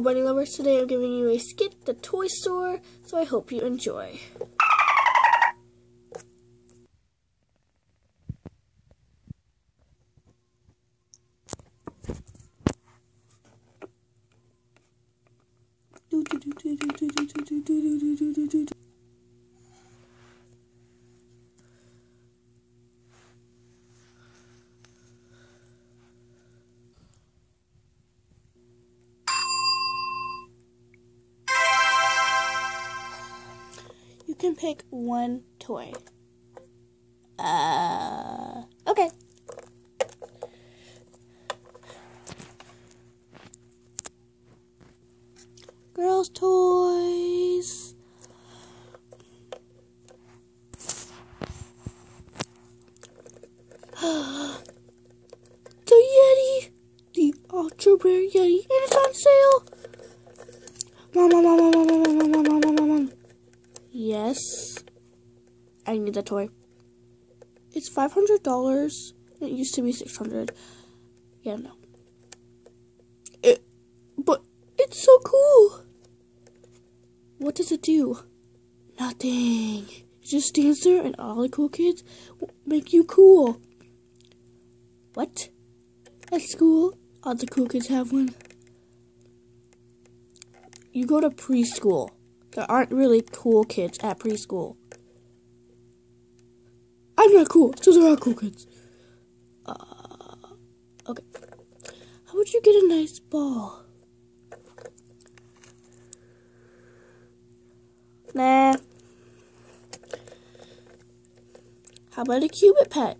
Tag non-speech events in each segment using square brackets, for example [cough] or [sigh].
Bunny lovers. Today I'm giving you a skit, the toy store, so I hope you enjoy. You can pick one toy. Uh, okay. Girls' toys. [gasps] the Yeti, the Ultra Rare Yeti, Yes, I need the toy. It's five hundred dollars. It used to be six hundred. Yeah, no. It, but it's so cool. What does it do? Nothing. It just stands there, and all the cool kids make you cool. What? At school, all the cool kids have one. You go to preschool. There aren't really cool kids at preschool. I'm not cool, so there are cool kids. Uh, okay. How would you get a nice ball? Nah. How about a cubit pet?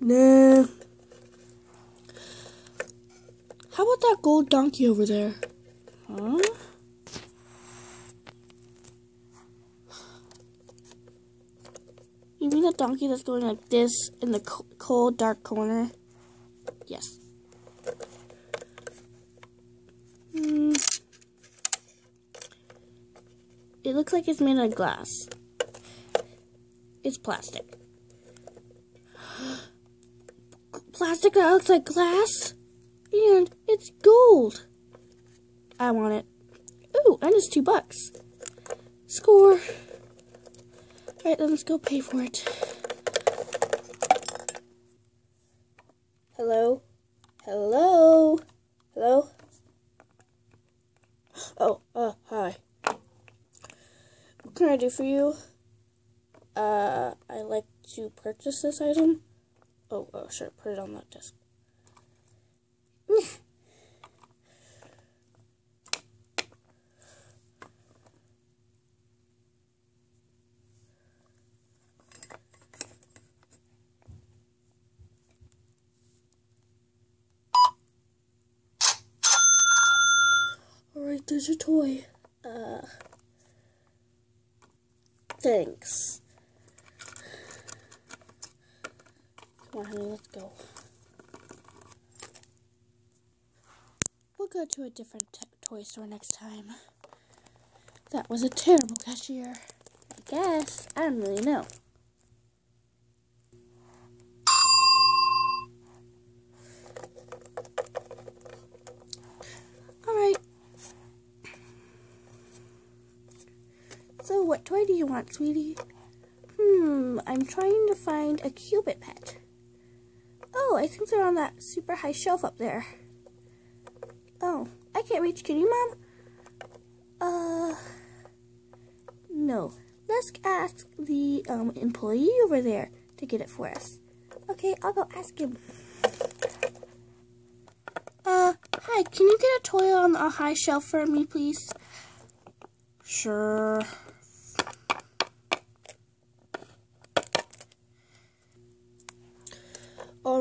Nah. How gold donkey over there? Huh? You mean the donkey that's going like this in the cold, dark corner? Yes. Hmm. It looks like it's made of glass. It's plastic. [gasps] Plastic that looks like glass? And it's gold. I want it. Ooh, and it's two bucks. Score. Alright, then let's go pay for it. Hello? Hello? Hello? Oh, uh, hi. What can I do for you? Uh, I'd like to purchase this item. Oh, oh, sure, put it on that desk. Alright, there's your toy. Uh, thanks. Come on, honey, let's go. We'll go to a different toy store next time. That was a terrible cashier. I guess. I don't really know. Alright. So, what toy do you want, sweetie? Hmm, I'm trying to find a cubit pet. Oh, I think they're on that super high shelf up there. Oh, I can't reach. Can you, Mom? Uh, no. Let's ask the um, employee over there to get it for us. Okay, I'll go ask him. Uh, hi, can you get a toy on a high shelf for me, please? Sure.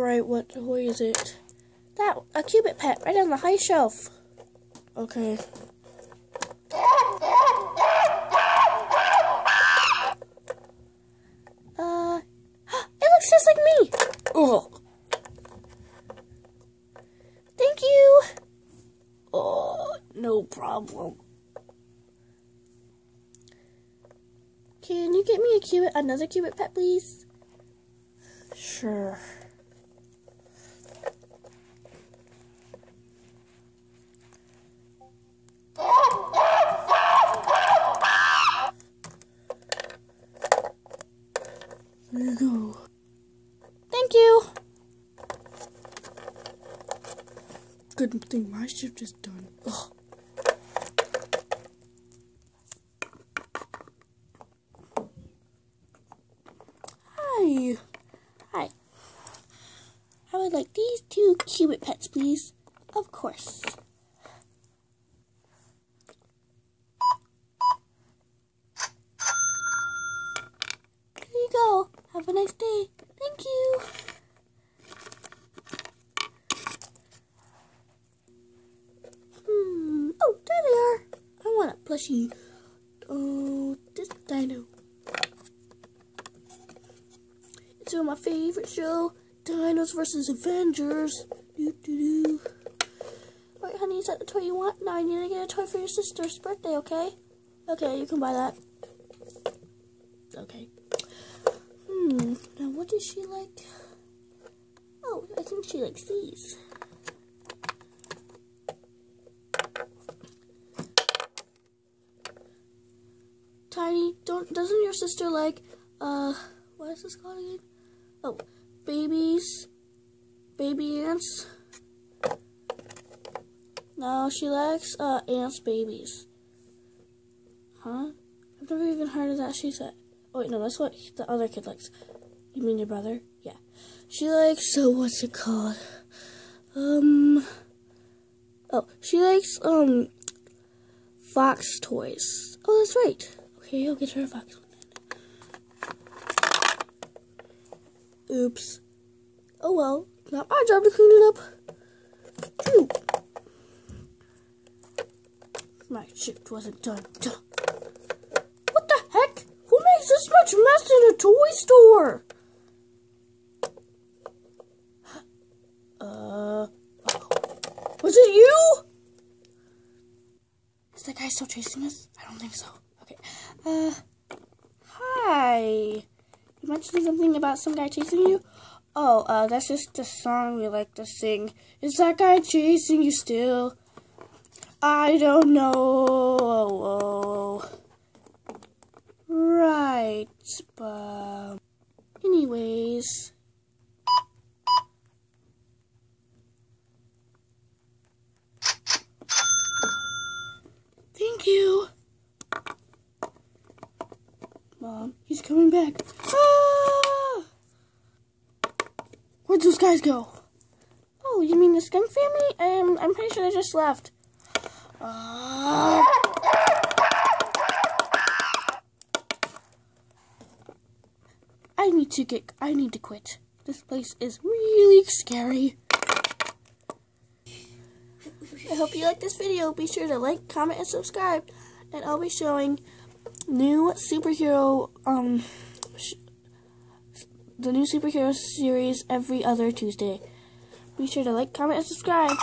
Alright, what toy is it? That, a cubit pet, right on the high shelf. Okay. Uh, [gasps] it looks just like me. Oh. Thank you. Oh, no problem. Can you get me a cubit, another cubit pet, please? Sure. Thank you. Good thing my shift is done. Ugh. Hi. Hi. I would like these two cubit pets, please. Of course. Here you go. Have a nice day. Thank you. Hmm. Oh, there they are. I want a plushie. Oh, this dino. It's one of my favorite show, Dinos versus Avengers. Doo doo doo. Alright, honey, is that the toy you want? No, I need to get a toy for your sister's birthday, okay? Okay, you can buy that. Okay. Hmm, now what does she like? Oh, I think she likes these. Tiny, don't doesn't your sister like uh what is this called again? Oh, babies, baby ants. No, she likes uh ants babies. Huh? I've never even heard of that. She said. Oh wait, no, that's what the other kid likes. You mean your brother? Yeah. She likes. So what's it called? Um. Oh, she likes um. Fox toys. Oh, that's right. Okay, I'll get her a fox one then. Oops. Oh well, not my job to clean it up. My shift wasn't done. What the heck? Who makes this much mess in a toy store? Uh, was it you? Is that guy still chasing us? I don't think so. Uh, hi. You mentioned something about some guy chasing you? Oh, uh, that's just the song we like to sing. Is that guy chasing you still? I don't know. Oh, oh. Right, but anyways. Thank you. He's coming back. Ah! Where'd those guys go? Oh, you mean the skunk family? Um, I'm pretty sure they just left. Uh, I need to get. I need to quit. This place is really scary. I hope you like this video. Be sure to like, comment, and subscribe. And I'll be showing new superhero um the new superhero series every other Tuesday. Be sure to like, comment, and subscribe.